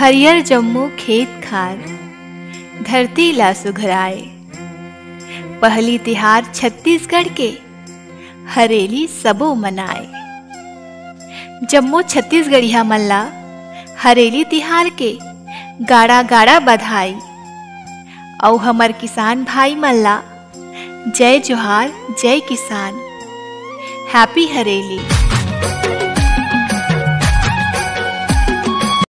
हरियर जम्मू खेत खार, धरती ला सुघराए पहली तिहार छत्तीसगढ़ के, हरेली सबो मनाए। जम्मू छत्तीसगढ़िया मन ला हरेली तिहार के गाड़ा गाड़ा बधाई। और हमर किसान भाई मन ला जय जोहार, जय किसान। हैप्पी हरेली।